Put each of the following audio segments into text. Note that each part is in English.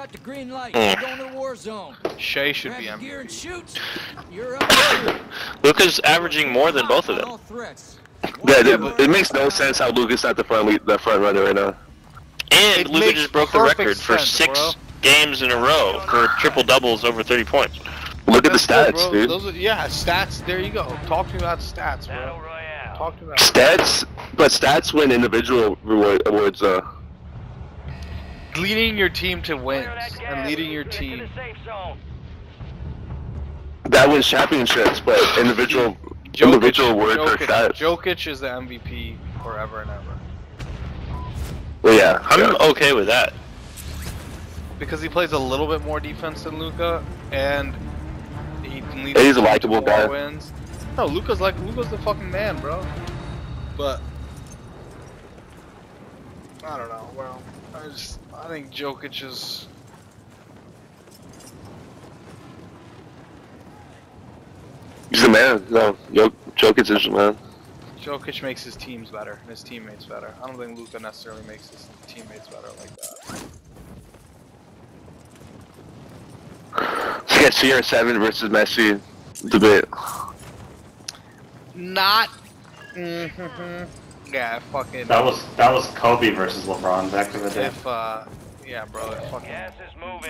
got the green light. Mm. We're going to the war zone. Shea should Grab be your gear and MVP. shoot. You're up. Luka's averaging more than both of them. all. Yeah, it, it makes no sense how Luka's not the front lead, the front runner right now. And It Luka just broke the perfect record for six bro. games in a row for triple doubles over 30 points. Look at the stats, bro. dude. Those are, yeah, stats. There you go. Talk to me about stats, bro. Talk to me about Stats, but stats win individual reward awards. Uh, leading your team to wins and leading your team. that wins championships, but individual Jokic, individual awards are Jokic, stats. Jokic is the MVP forever and ever Well, yeah, I'm yeah. okay with that. because he plays a little bit more defense than Luka, and he can lead. And he's the a team to likable more guy. Wins. No, Luka's like Luka's the fucking man, bro. But I don't know. Well, I just I think Jokic is. he's the man. No, Jok- Jokic is the man. Jokic makes his teams better and his teammates better. I don't think Luka necessarily makes his teammates better like that. So yeah, CR7 versus Messi debate. Not. Mm-hmm. Yeah, fucking. That was that was Kobe versus LeBron back in the day. If uh, yeah, bro, if fucking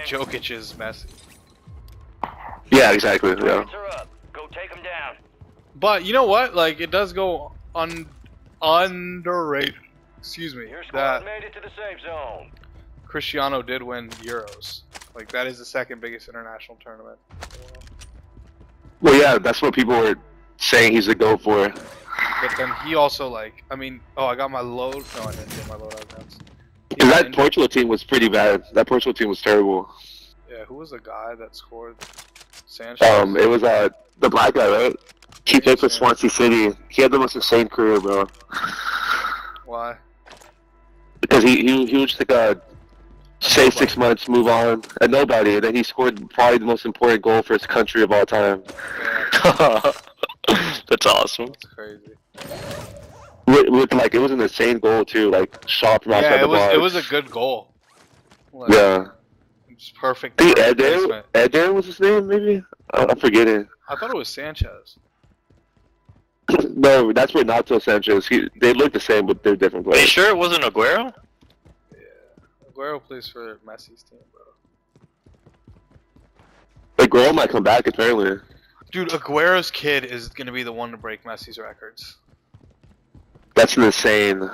Jokic is Messi. Yeah, exactly. Yeah. Go take him down. But you know what? Like it does go un underrated. Excuse me. Your squad That made it to the safe zone. Cristiano did win Euros. Like that is the second biggest international tournament. Well, yeah, that's what people were saying he's a go for. But then he also like, I mean, oh, I got my load. No, I didn't get my load out. Cause that Portugal team was pretty bad. That Portugal team was terrible. Yeah, who was the guy that scored? Sanches. Um, it was uh the black guy, right? He played for Swansea City. He had the most insane career, bro. Why? Because he he, he was just like a stay six months, move on, and nobody. And then he scored probably the most important goal for his country of all time. Yeah, That's awesome. that's crazy. With, with like it was an insane goal too, like shot from outside Yeah, the it was box. it was a good goal. Like, yeah. It's perfect. I think perfect Eder, placement. Eder was his name, maybe. I- I'm forgetting. I thought it was Sanches. no, that's where Renato Sanches. He, they look the same, but they're different Are you sure it wasn't Aguero? Yeah, Aguero plays for Messi's team, bro. Like Guerrero might come back apparently. Dude, Aguero's kid is gonna be the one to break Messi's records. That's an insane,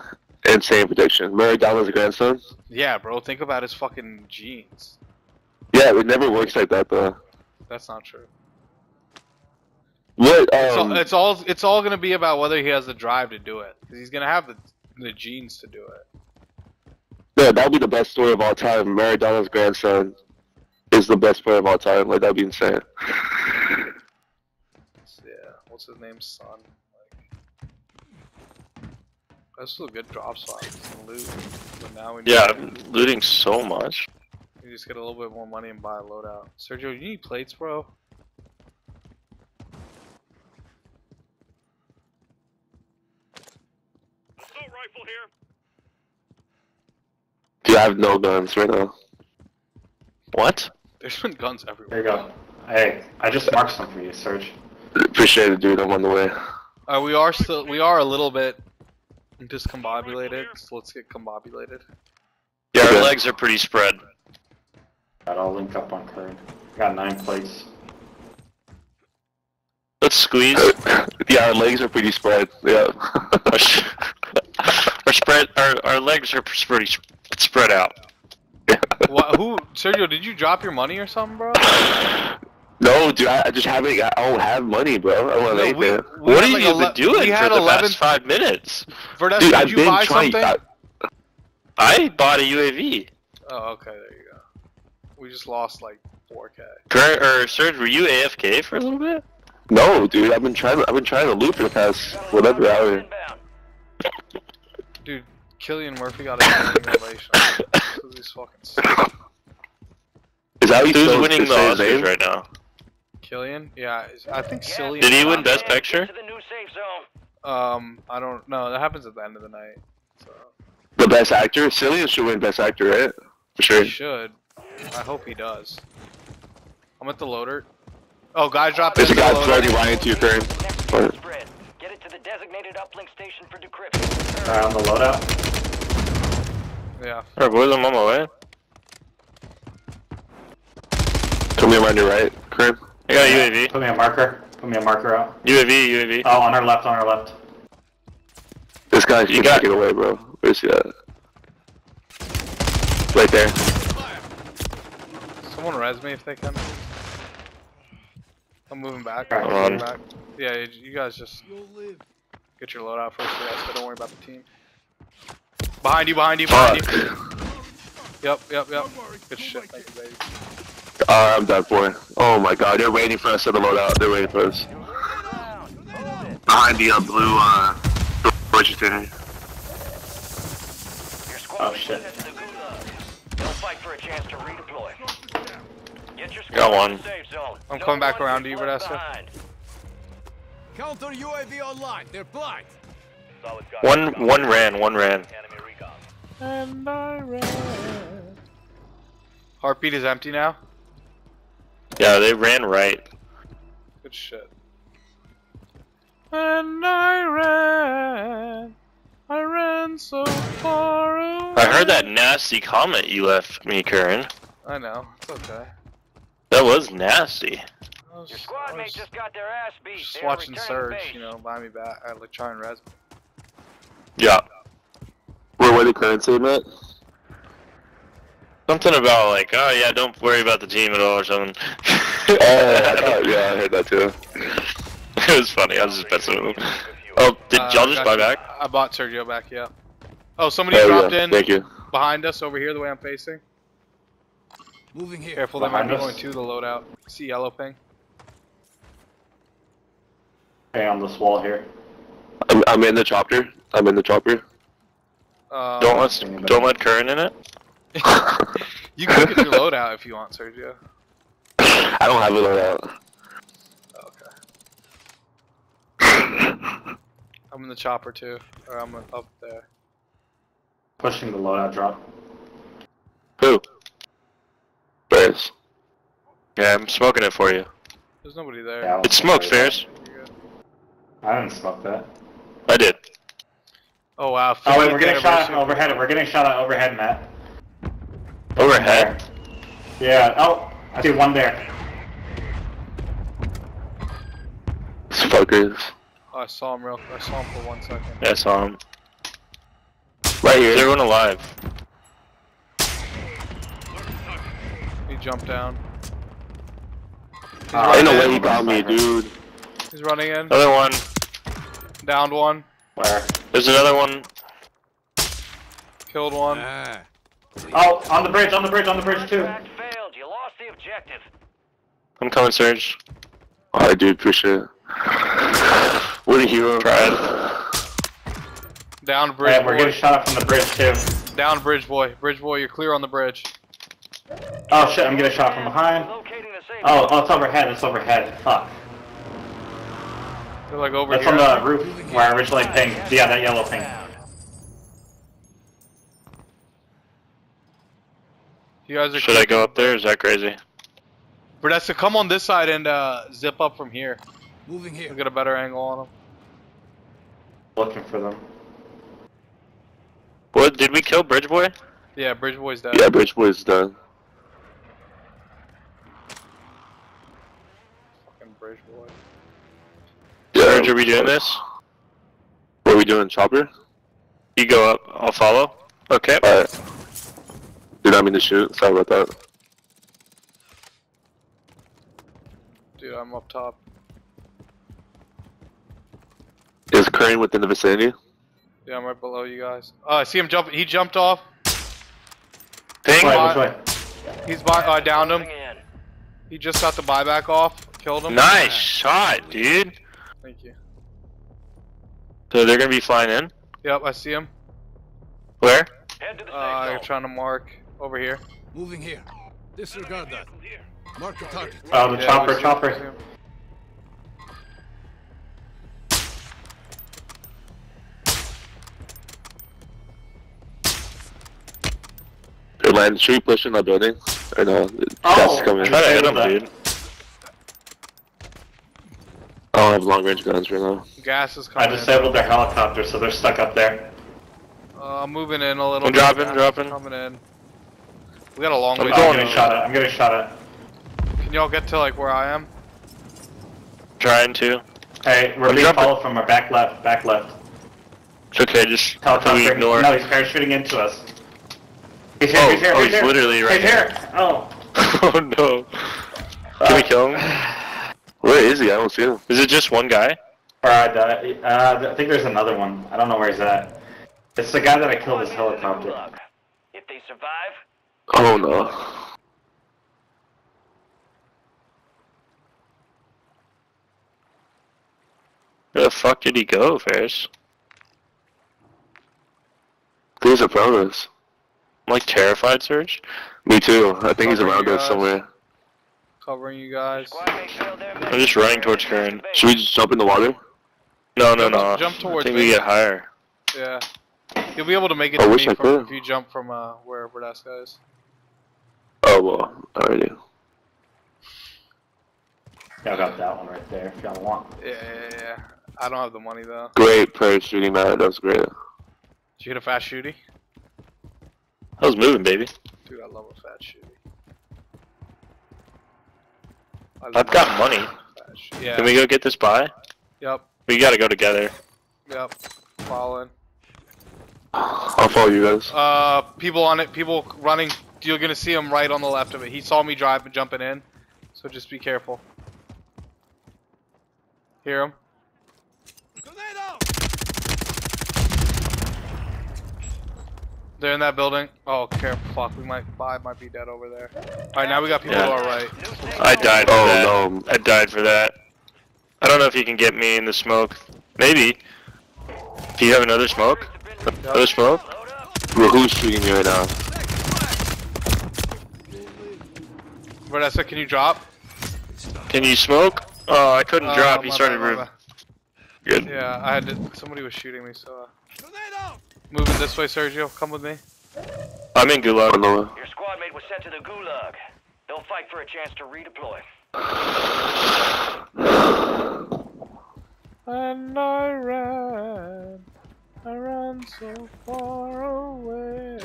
insane prediction. Maradona's grandson. Yeah, bro. Think about his fucking genes. Yeah, it never works like that though. That's not true. What? It's, Um, all, it's all it's all gonna be about whether he has the drive to do it. 'Cause he's gonna have the the genes to do it. yeah, that'd be the best story of all time. Maradona's grandson is the best player of all time. Like that'd be insane. Yeah. What's his name? Son. Like. That's still a good drop spot. We can loot, but now we need Yeah, I'm looting so much. You just get a little bit more money and buy a loadout. Sergio, you need plates, bro. Assault rifle here. Dude, I have no guns right now. What? There's been guns everywhere. There you go. Hey, I just marked some for you, Serge. Appreciate it, dude. I'm on the way. Uh, we are still, we are a little bit discombobulated. So let's get combobulated. Yeah, our Okay. legs are pretty spread. Got all linked up on current. Got nine plates. Let's squeeze. yeah, our legs are pretty spread. Yeah. our, our spread, our, our legs are pretty sp- spread out. What? Who? Sergio, did you drop your money or something, bro? no, dude, I, I just haven't. I don't have money, bro. I don't have No, anything. we- we What had have like you ele- been doing we for the 11 past five minutes? Verdes, Dude, did I've you been buy trying. something? I, I bought a UAV. Oh, okay, there you go. We just lost like 4k. Cur- or Serge, were you AFK for a little bit? no, dude, I've been trying. I've been trying to loot for the past whatever hour. Dude, Cillian Murphy got a standing ovation. 'cause fucking sick. Is that how Who's winning the say Oscars name? right now? Cillian? Yeah, I think Gas Cillian. Did he win. Best Picture? The new safe zone. Um, I don't know. That happens at the end of the night. So The best actor. Cillian should win best actor, right? For sure. he should. I hope he does. I'm at the loader. Oh, guys dropped There's a into the guy loader. floating lying to you, Curry. Next What? spread. Get it to the designated uplink station for decryption. Alright, on the loadout. Yeah. Alright, boys, I'm on my way. Coming around your right, Curry. I got a UAV. Put me a marker. Put me a marker out. UAV, UAV. Oh, on our left, on our left. This guy's You you got- got it away, bro. Where's he at? Right there. Someone res me if they can. I'm moving back. I'm Hold moving back. Yeah, you- you guys just get your load out first, yeah, so don't worry about the team. Behind you, behind you, behind Fuck. you. Yep, yep, yep. Good shit, thank you, baby. Uh, I'm done for. Oh my god, they're waiting for us at the loadout. They're waiting for us. Behind the uh, blue, uh, Deutsche Center. Oh, shit. headed to. They'll fight for a chance to redeploy. Get your Got one. the safe zone. I'm coming back around to you, left Vanessa. behind. Counter UAV online. They're blind. One, one ran, one ran. And I ran. Heartbeat is empty now. Yeah, they ran right. Good shit. And I ran. I ran so far away. I heard that nasty comment you left me, Curran. I know. It's okay. That was nasty. Was, Your I squad mate just got their ass beat. just They are watching returning Surge, base. you know, buy me back. Uh, I like try and res. Yeah. Where, where the current say, Matt? Something about like, oh yeah, don't worry about the team at all or something. Oh, I thought, yeah, I heard that too. it was funny. I was just messing with him. Oh, did Uh, y'all just buy you. back? I bought Sergio back, yeah. Oh, somebody Oh, dropped in Thank you. behind us over here, the way I'm facing. Moving here. Careful, they might be us? going to the loadout. See yellow ping. Okay, on this wall here. I'm, I'm in the chopper. I'm in the chopper. Uh, Don't let don't let Curran in it. you can get your loadout if you want, Sergio. I don't have it loadout. Okay. I'm in the chopper too. Or I'm up there. Pushing the loadout drop. Who? Ferris. Yeah, I'm smoking it for you. There's nobody there. Yeah, I don't It's think smoke, I- Ferris. I didn't smoke that. I did. Oh wow. Oh wait, we're getting shot at overhead. We're getting shot at overhead, Matt. Overhead. Yeah. Oh, I see one there. These fuckers. Oh, I saw him real. I saw him for one second. Yeah, I saw him. Right Is here. everyone alive? He jumped down. Uh, Ain't no running way he got me, dude. He's running in. Another one. Downed one. Where? There's another one. Killed one. Ah. Oh, on the bridge, on the bridge, on the bridge too. Contract failed. You lost the objective. I'm coming, Surge. I do appreciate it. What a hero. Tried. Down bridge Right, we're boy. getting shot at from the bridge too. Down bridge boy. Bridge boy, you're clear on the bridge. Oh shit, I'm getting shot from behind. Locating Oh, zone. oh, it's overhead, it's overhead. Fuck. They're like over That's here. on the roof where I originally pinged. Yeah, that yellow ping. You guys are. Should I go up there? Is that crazy? Vanessa, come on this side and uh, zip up from here. Moving here. We'll get a better angle on them. Looking for them. What? Did we kill Bridge Boy? Yeah, bridge boy's dead. Yeah, Bridge Boy's done. Fucking bridge boy. Yeah. Surge, are we doing this? What are we doing, chopper? You go up. I'll follow. Okay. Alright. Did not mean to shoot. Sorry about that. Dude, I'm up top. Is Crane within the vicinity? Yeah, I'm right below you guys. Oh, I see him jump. He jumped off. Ping. Which way, which way? He's by. I downed him. He just got the buyback off. Killed him. Nice shot, dude. Thank you. So they're gonna be flying in. Yep, I see him. Where? Head to the Uh, I'm safe zone. trying to mark over here. Moving here. Disregard that. Mark the target. Oh, the Yeah, chopper, we see- we see chopper. him. They're landing. Should we push in that building? Or no, Oh, gas is coming. I Try to hit him, That- dude. I don't have long range guns right now. Gas is I coming. in. disabled their helicopter, so they're stuck up there. Uh, I'm moving in a little. I'm bit. dropping, Gas is dropping. Coming in. We got a long I'm way. To I'm going. getting go. shot at. I'm getting shot at. Can y'all get to like where I am? Trying to. Hey, we're I'm being followed from our back left, back left. It's okay, just we Helicopter. ignore. No, he's parachuting into us. He's here, Oh, he's here, oh, he's, he's here. literally right He's here. Oh. oh no. Can we kill him? Where is he? I don't see him. Is it just one guy? Alright, uh, uh, I think there's another one. I don't know where he's at. It's the guy that I killed his helicopter. If they survive, Oh no. Where the fuck did he go, Ferris? He's around us. I'm like terrified, Serge. Me too. I think he's around you us somewhere. Covering you guys. squad mates failed their I'm just running towards. Karen. Should we just jump in the water? No, no, no. jump towards I think me. we get higher. Yeah. You'll be able to make it I to wish me I from, could. if you jump from uh, where Verdesca is. Oh well, already. Y'all got that one right there if y'all want. Yeah, yeah, yeah. I don't have the money though. Great parachuting, Matt. That was great. Did you hit a fast shooty? I was moving, baby. Dude, I love a fat shooty. I I've got money. Yeah. Can we go get this buy? Yep. We gotta go together. Yep. Following. I'll follow you guys. Uh, people on it. People running. You're gonna see him right on the left of it. He saw me driving, jumping in. So just be careful. Hear him? They're in that building. Oh, care Fuck. We might. Five might be dead over there. Alright, now we got people Yeah. to our right. I died for Oh that. no. I died for that. I don't know if you can get me in the smoke. Maybe. Do you have another smoke? Another smoke? Well, who's shooting me right now? Vanessa, can you drop? Can you smoke? Oh, I couldn't Uh, drop. He started bad, my room. Good. Yeah, I had to. Somebody was shooting me, so. Uh, moving this way, Sergio. Come with me. I'm in Gulag. the. Your squad mate was sent to the gulag. They'll fight for a chance to redeploy. And I ran, I ran so far away.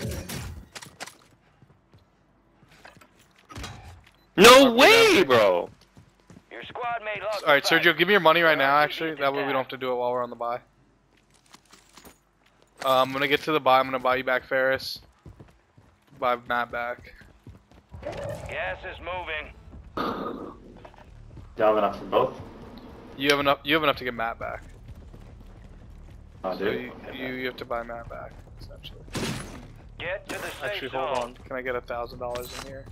No way, bro. Your squad mate lost. All right, the fight. Sergio, give me your money right now. Actually, that way we don't have to do it while we're on the buy. Uh, I'm gonna get to the buy. I'm gonna buy you back Ferris. Buy Matt back. Gas is moving. Y'all have enough for both? You have enough. You have enough to get Matt back. Oh, So dude. you, you you have to buy Matt back essentially. Get to the safe Actually, zone. hold on. Can I get a thousand dollars in here?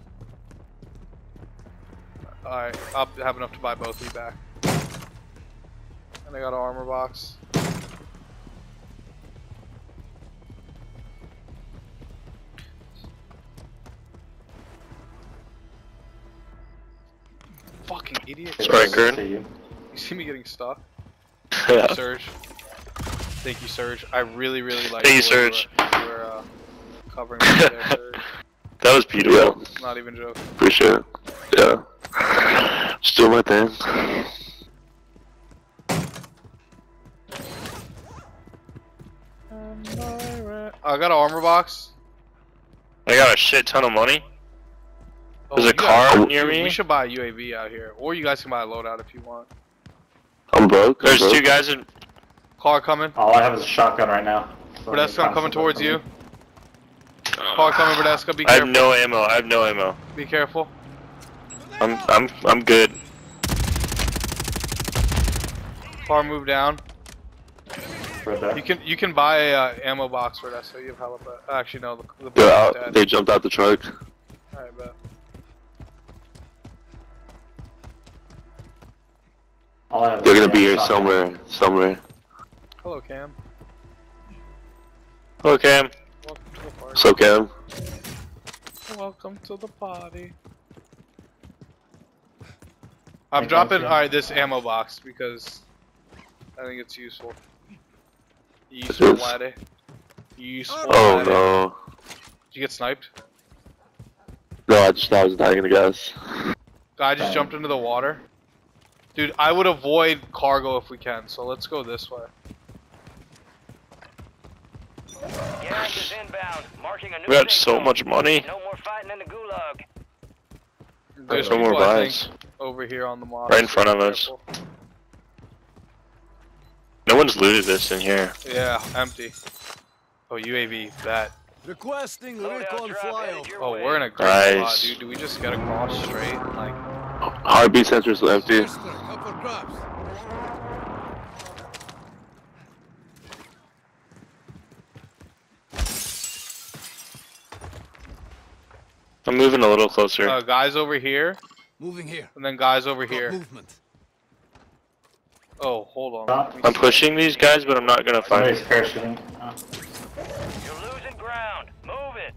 Alright, I'll have enough to buy both of you back. And I got an armor box. Fucking idiot. Sorry, You Kern. See you. see me getting stuck? Yeah. Surge. Thank you, Surge. I really, really like Thank you, the way you Surge. were- you were, uh, covering me there, Surge. That was beautiful. Not even joking. Appreciate it. Yeah. Just doing my thing. I got an armor box. I got a shit ton of money. Oh, There's Oh, a you guys- car near dude, me. We should buy a UAV out here, or you guys can buy a loadout if you want. I'm broke. I'm There's broke. two guys in. Car coming. All I have is a shotgun right now. So Verdesca, I'm coming constantly towards you. Uh, Car coming, Verdesca. Be careful. I have no ammo. I have no ammo. Be careful. I'm I'm I'm good. Car move down. Right there. You can you can buy a uh, ammo box for that, so you have hella. But actually, no, the, the They're out. dead. They jumped out the truck. Alright, bet. All I have is They're gonna be here shotgun. somewhere. Somewhere. Hello, Cam. Hello, Cam. Welcome to the party. So Cam. Welcome to the party. I'm Thank dropping you. alright this ammo box because I think it's useful. Useful is? laddie. Useful Oh laddie. no. Did you get sniped? No, I just thought I was dying to guess. Guy just jumped into the water. Dude, I would avoid cargo if we can, so let's go this way. Gas is inbound. Marking a new We got so zone. much money. No more fighting in the gulag. There's No more people, buys. think, over here on the mob. Right in front of us. Careful. No one's looted this in here. Yeah, empty. Oh, UAV, that. Requesting Loadout recon drop headed flyover. Oh, we're in a great Nice. spot, dude. Do we just get across straight? Like, Heartbeat sensors empty. Airstrike up for grabs. I'm moving a little closer. uh, guys over here, Moving here. and then guys over Got here. movement. Oh, hold on. Uh, I'm pushing these guys, but I'm not gonna find Somebody's parachuting. Oh. You're losing ground. Move it.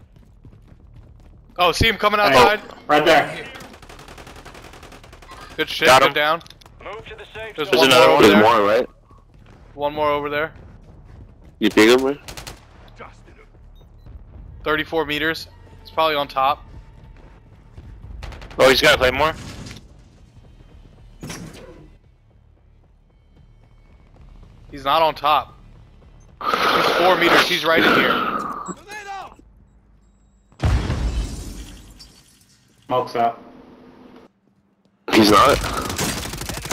Oh, see him coming Hey, outside? right there. Good shit. Got Good down. Move to the safe There's zone. one another one over There's there. more, right? One more over there. You ping him, right? 34 meters. It's probably on top. Oh, he's got to play claymore. He's not on top. He's four meters. He's right in here. Smoke's out. He's not.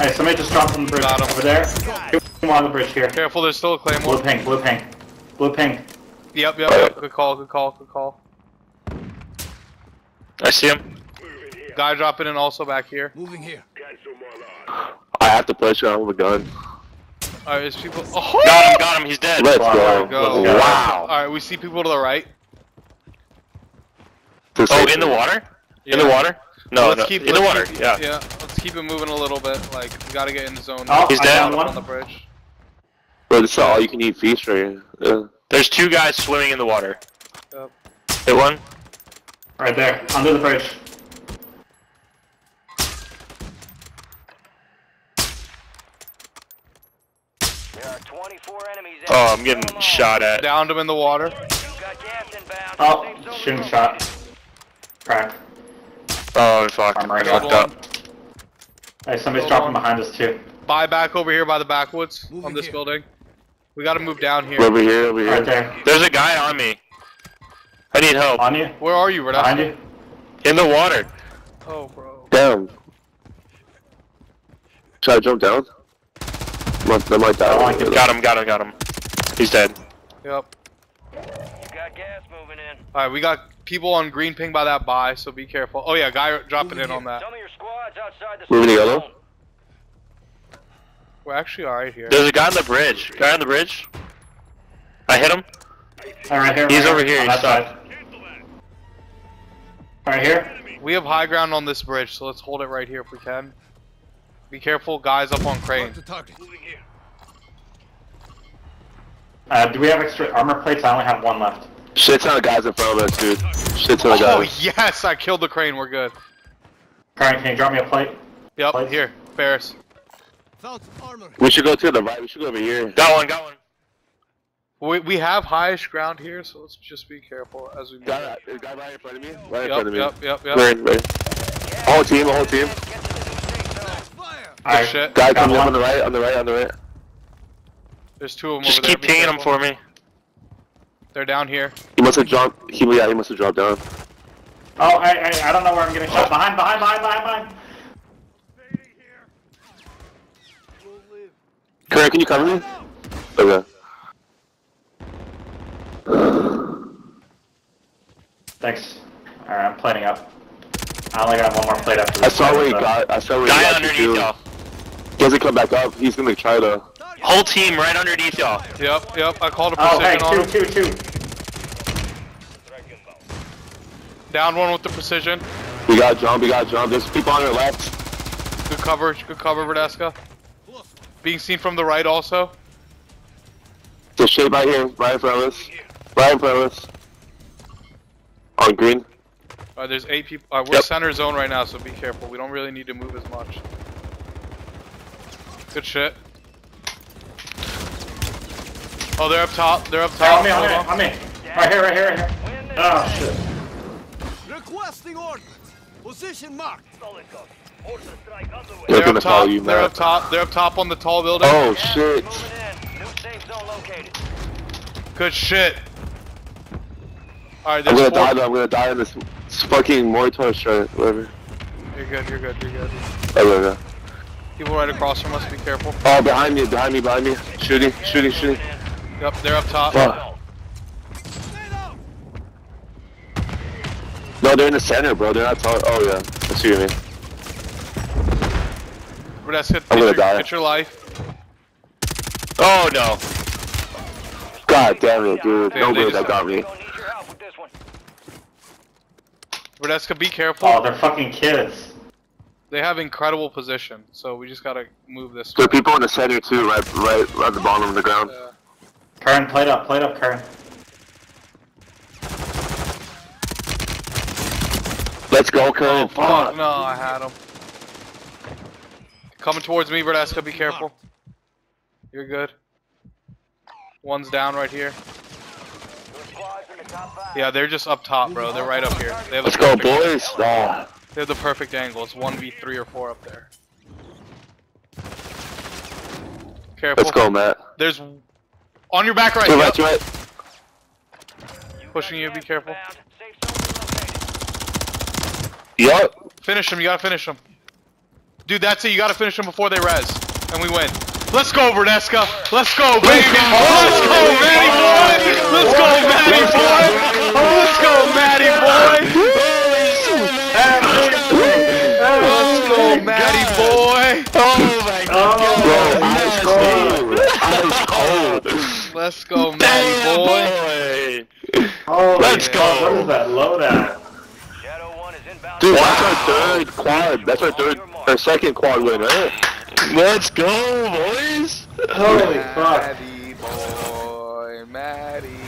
Hey, somebody just dropped from the bridge Got him. over there. Two more on the bridge here. Careful, there's still a Blue claymore. ping, blue ping. Blue ping. Yep, yep, yep. Good call, good call, good call. I see him. Guy dropping in also back here. Moving here. I have to push on with a gun. Alright, there's people. Oh! Got him, got him, he's dead. Let's Wow. go. Go. Wow. Alright, we see people to the right. To Oh, in the water? In Yeah. the water? No, Let's no. keep- in the let's water, keep- yeah. Yeah, let's keep it moving a little bit. Like, we gotta get in the zone. Oh, He's I down. on the bridge. Bro, this is all you can eat feast right here. Yeah. There's two guys swimming in the water. Yep. Hit one. Right there, under the bridge. There are 24 enemies. in Oh, I'm getting Kill 'em all. shot at. Downed him in the water. Got gas inbound. Oh, shooting shot. Crack. Oh, fuck. I'm right fucked up. one. Hey, somebody's Hold dropping on. behind us too. Buy back over here by the backwoods on this here. building. We gotta move down here. Over here, over here. Right there. There's a guy on me. I need help. On you. Where are you, Behind Redaska? you. In the water. Oh, bro. Down. Should I jump down? Might, that might die. I like it. Got him, got him, got him. He's dead. Yep. You got gas moving in. Alright, we got people on green ping by that buy, so be careful. Oh yeah, guy dropping in on that. Some of your squads outside the Moving safe to yellow? We're actually alright here. There's a guy on the bridge. Guy on the bridge. I hit him. All right here. He's right over here, On he's that stuck. Right here. We have high ground on this bridge, so let's hold it right here if we can. Be careful, guys up on crane. Mark target. Uh, do we have extra armor plates? I only have one left. Shit ton of guys in front of us, dude. Shit ton of Oh guys. yes, I killed the crane. We're good. Karen, can you drop me a plate? Yep, Nice. here, Ferris. Found armor. We should go to the right. We should go over here. Got one, got one. We, we have highest ground here, so let's just be careful as we move. Guy, right- guy right in front of me. Right in front of me. yep, yep, yep. Right, right. Whole team, whole team. Get to the new safe zone. Fire! All right. shit. Guy Got coming up on the right, on the right, on the right. There's two of them Just over there. keep be pinging them for me. They're down here. He must have dropped. He yeah, he must have dropped down. Oh, I, I I don't know where I'm getting shot. Behind, behind, behind, behind, behind. Karen, can you cover me? Okay. Thanks. All right, I'm plating up. I only got one more plate after I saw where he so- got. I saw where he got you underneath y'all. He hasn't come back up. He's gonna try to. Whole team right underneath y'all. Yep, yep. I called a Oh, hey, precision on two, him. two, two. Down one with the precision. We got jump. We got jump. There's people on your left. Good cover, good cover, Verdesca. Being seen from the right also. There's shape right here, right in front of us. Right in front of us. On green. Uh, there's eight people. Uh, we're Yep. center zone right now, so be careful. We don't really need to move as much. Good shit. Oh, they're up top. They're up Hey, top. on me, on me, Hold on. on me. Right here, right here, right here. Oh, oh shit. Requesting Casting ordnance. Position marked. Solid copy. Mortar strike underway. They're They're gonna up follow top. you, They're up top. They're up top on the tall building. Oh shit. Moving in. New safe zone located. Good shit. Alright, I'm gonna die four. though. I'm gonna die in this, this fucking Mortar strike. Whatever. You're good, you're good, you're good. Oh, yeah, yeah. People right across from us, be careful. Oh, behind me, behind me, behind me. Shooting, shooting, shooting. Yep, they're up top. Fuck. No, they're in the center, bro. They're not tall. Oh yeah, I see what you mean. But that's good. I'm gonna your, die. get your life. Oh no. God damn it, dude. Yeah, No they way that got me. Gonna need your help with this one. Redeska, be careful. Oh, they're fucking kids. They have incredible position, so we just gotta move this There way. are people in the center too, right, right at the bottom of the ground. Yeah. Karen, plate up, plate up, Karen. Let's go, Curran. Fuck, Fuck. no, I had him. Coming towards me, Redeska, be careful. You're good. One's down right here. Your squad's in the top five. Yeah, they're just up top, bro. They're right up here. They have Let's go, boys. Ah. They have the perfect angle. It's 1v3 or 4 up there. Careful. Let's go, Matt. There's on your back right. To yep. right, right. Pushing you, be careful. Found. Safe zone relocated. Yup. Finish him. You gotta finish him. Dude, that's it. You gotta finish him before they res, and we win. Let's go, Verdesca. Let's go, baby. Let's go, Matty boy. Let's go, Matty boy. Let's go, Matty boy. Bro, ice cold. Ice cold. Let's go, man, boy. boy. Oh, Let's yeah. go. What is that loadout? Dude, wow. that's our third quad. That's our third, our second quad win, right? Let's go, boys! Holy Maddie fuck! Maddie boy, Maddie.